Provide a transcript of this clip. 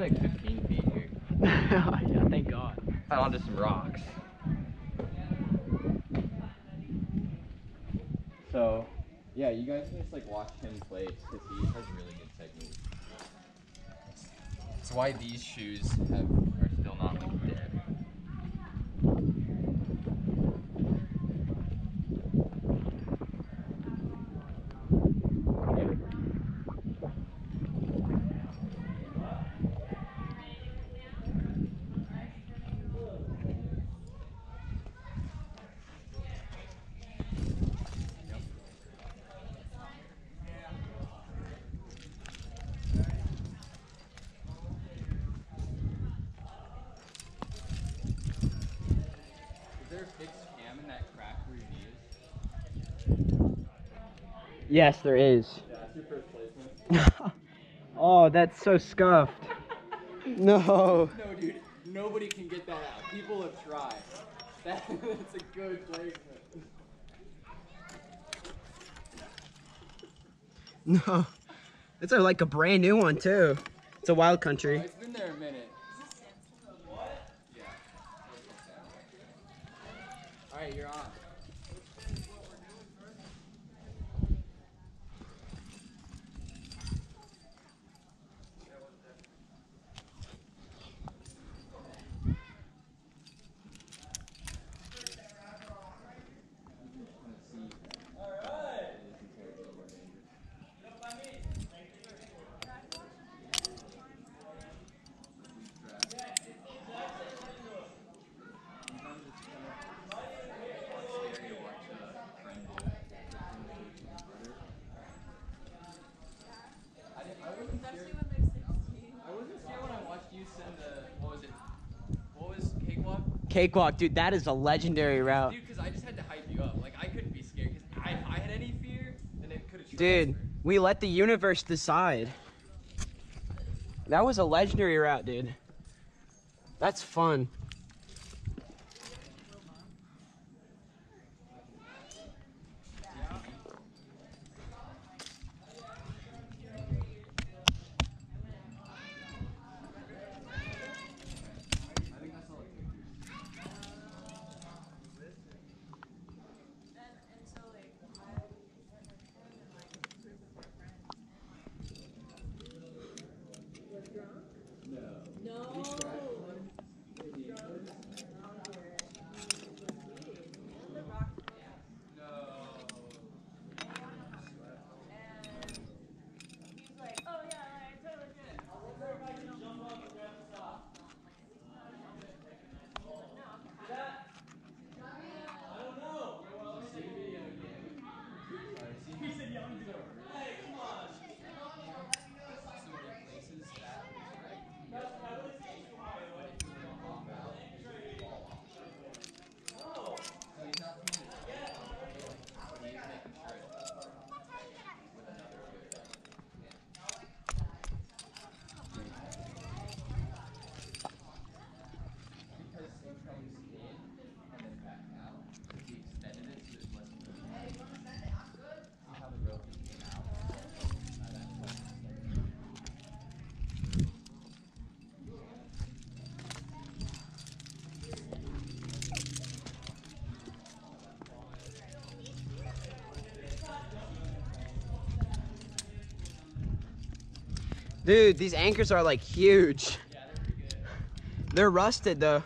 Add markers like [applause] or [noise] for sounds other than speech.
only like 15 feet here. [laughs] yeah, thank God. And onto some rocks. So, yeah, you guys can just like watch him play because he has really good technique. That's why these shoes have are still not like Yes, there is. That's your first placement. oh, that's so scuffed. [laughs] No. No, dude, nobody can get that out. People have tried. That, [laughs] that's a good placement. No. It's a, like a brand new one too. It's a wild country. It's been there a minute. Yeah. All right, you're on. I wasn't scared when I watched you send the what was it? What was cakewalk? Dude, that is a legendary route. Dude, because I just had to hype you up. Like I couldn't be scared because I, if I had any fear, then it could have. Dude, we let the universe decide. That was a legendary route, dude. That's fun. Dude, these anchors are like huge. They're rusted though.